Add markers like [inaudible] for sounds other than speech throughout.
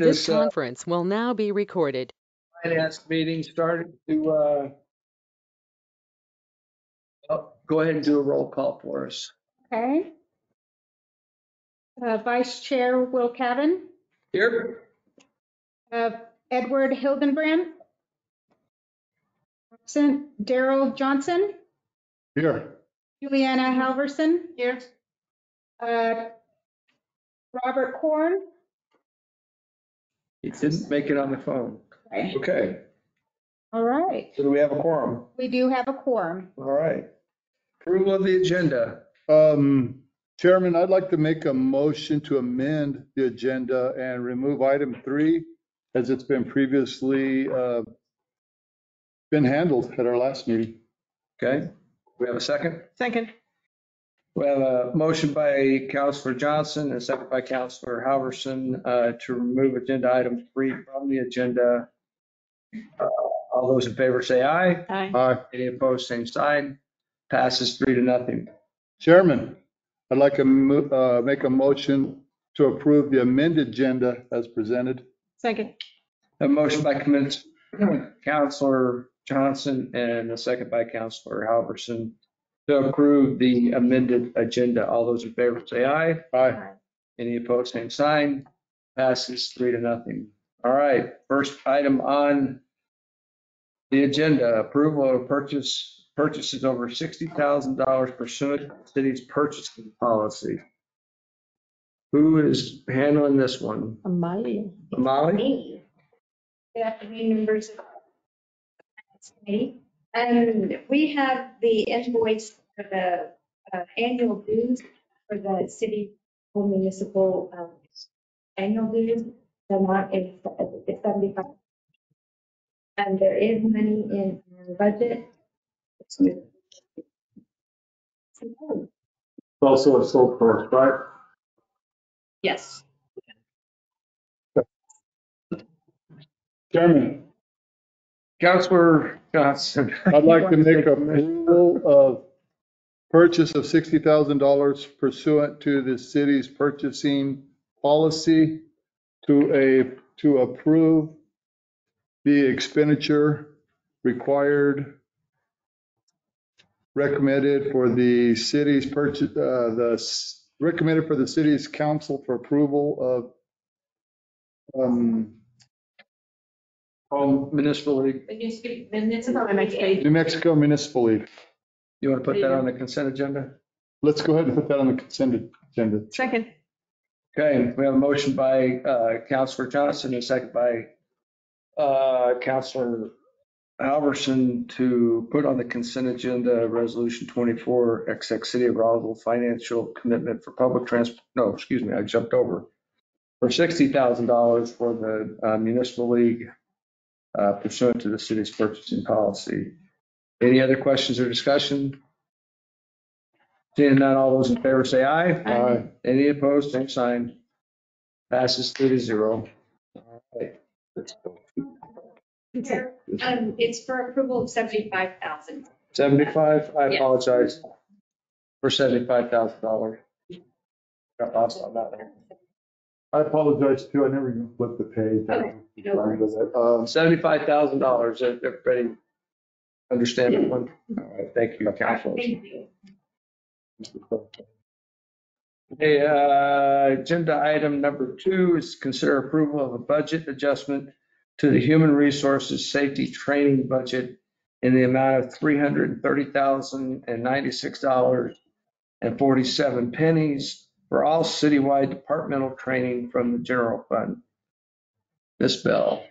This This uh, conference will now be recorded. finance meeting started to, uh, oh, go ahead and do a roll call for us. Okay. Uh, Vice Chair Will Cavan, Here? uh, Edward Hildenbrand. Absent Daryl Johnson, Here. Juliana Halverson. Here. Uh, Robert Korn. He didn't make it on the phone. Okay. Okay, All right, so do we have a quorum? we do have a quorum. All right. Approval of the agenda. Um, Chairman, I'd like to make a motion to amend the agenda and remove item three as it's been previously, uh, been handled at our last meeting. Okay, we have a second? Second. We have a motion by Councilor Johnson and a second by Councilor Halverson uh, to remove agenda item three from the agenda. Uh, All those in favor say aye. Aye. Aye. Any opposed, same sign. Passes three to nothing. Chairman, I'd like to mo- uh, make a motion to approve the amended agenda as presented. Second. A motion by Commis- Councilor Johnson and a second by Councilor Halverson to approve the amended agenda. All those in favor say aye. Aye. Any opposed, same sign. Passes three to nothing. All right, first item on the agenda, approval of purchase, purchases over sixty thousand dollars pursuant to the city's purchasing policy. Who is handling this one? Molly. Molly? Me. Good afternoon, members of the Finance Committee. Um, we have the invoice for the uh, annual dues for the city or municipal um, annual dues. The amount is is seventy-five. And there is money in our budget. Also a sole source, right? Yes. Chairman, Councilor Johnson. I'd like to make approval [laughs] of purchase of sixty thousand dollars pursuant to the city's purchasing policy to a, to approve the expenditure required recommended for the city's purchase, uh, the, s- recommended for the city's council for approval of, um, Home Municipal League. Municipal. On the next page. New Mexico Municipal League. You want to put that on the consent agenda? Let's go ahead and put that on the consent agenda. Second. Okay, we have a motion by uh, Councilor Johnson, and a second by uh, Councilor Halverson to put on the consent agenda Resolution 24, XX City of Roswell Financial Commitment for Public Trans, no, excuse me, I jumped over. For $60,000 for the uh, municipal league uh, pursuant to the city's purchasing policy. Any other questions or discussion? Seeing none, all those in favor say aye. Aye. Any opposed, same sign. Passes three to zero. All right. Um, it's for approval of seventy-five thousand. 75, I Yeah. apologize for $75,000. Got lost on that one. I apologize too, I never even flipped the page. Okay, no worries. Um, $75,000, everybody understand that one? All right, thank you, Councilor. Thank you. Okay, uh, agenda item number two is consider approval of a budget adjustment to the Human Resources Safety Training Budget in the amount of three hundred and thirty thousand and ninety-six dollars and forty-seven pennies for all citywide departmental training from the general fund. Ms. Bell.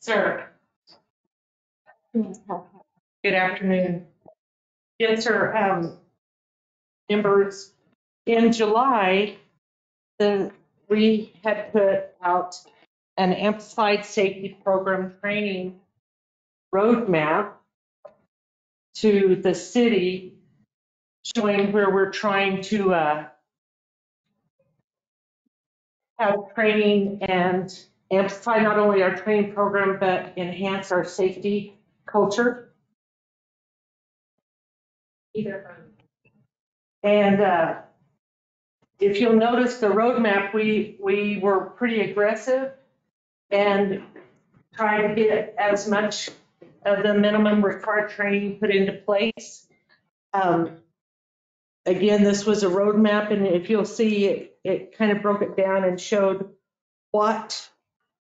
Sir. Good afternoon. Yes, sir. Um, members, in July, then we had put out an amplified safety program training roadmap to the city showing where we're trying to, uh, have training and amplify not only our training program, but enhance our safety culture. Either And uh, if you'll notice the roadmap, we, we were pretty aggressive and try to get as much of the minimum required training put into place. Um, Again, this was a roadmap, and if you'll see, it, it kind of broke it down and showed what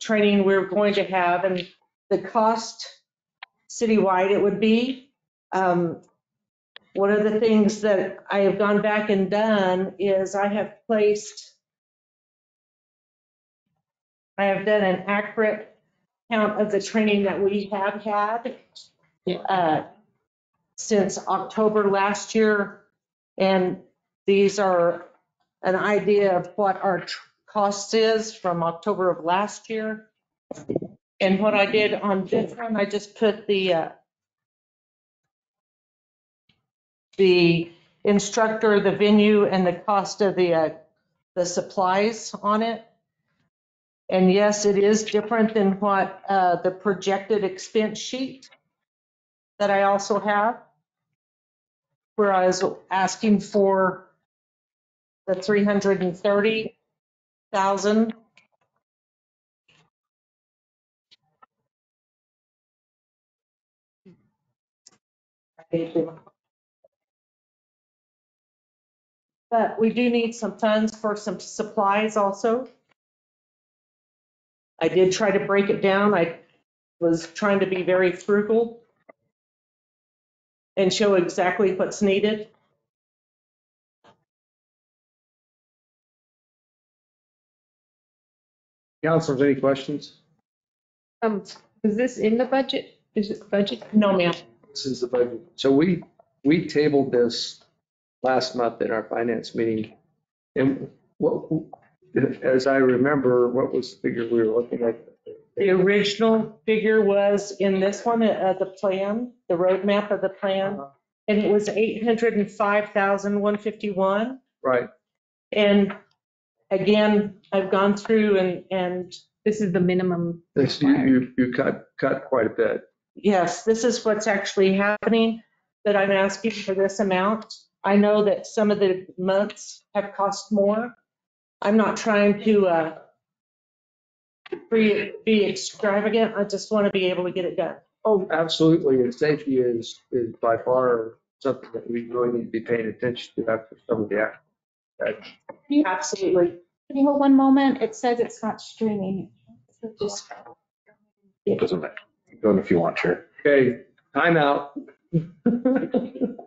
training we're going to have and the cost citywide it would be. Um, One of the things that I have gone back and done is I have placed, I have done an accurate count of the training that we have had uh, since October last year. And these are an idea of what our tr- cost is from October of last year. And what I did on this one, I just put the, uh, the instructor, the venue, and the cost of the, uh, the supplies on it. And yes, it is different than what, uh, the projected expense sheet that I also have. Where I was asking for the three hundred and thirty But we do need some funds for some supplies also. I did try to break it down. I was trying to be very frugal and show exactly what's needed. Councilors, any questions? Um, is this in the budget? Is it budget? No, ma'am. This is the budget. So we, we tabled this last month in our finance meeting. And what, as I remember, what was the figure we were looking at? The original figure was in this one, uh, the plan, the roadmap of the plan, and it was eight hundred and five thousand, one fifty-one. Right, And again, I've gone through and, and This is the minimum. this, you, you, you cut, cut quite a bit. yes, this is what's actually happening, that I'm asking for this amount. I know that some of the months have cost more. I'm not trying to, uh, be, be extravagant. I just want to be able to get it done. Oh, absolutely, and safety is, is by far something that we really need to be paying attention to after some of the act. act- Absolutely. Can you hold one moment? It says it's not streaming. Just, It doesn't matter. Go in if you want, Chair. Okay, timeout. [laughs]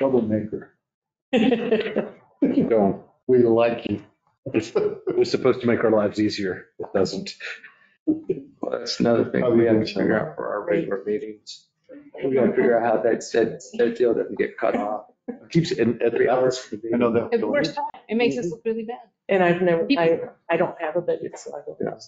Troublemaker. [laughs] Keep going. We like you. It was supposed to make our lives easier. It doesn't. Well, That's another thing we have to figure out for our regular meetings. We gotta figure out how that, that, that deal doesn't get cut off. Keeps, and at Three the hours. I know that. It's worse. It makes us look really bad. And I've never, I, I don't have a budget, so I don't know.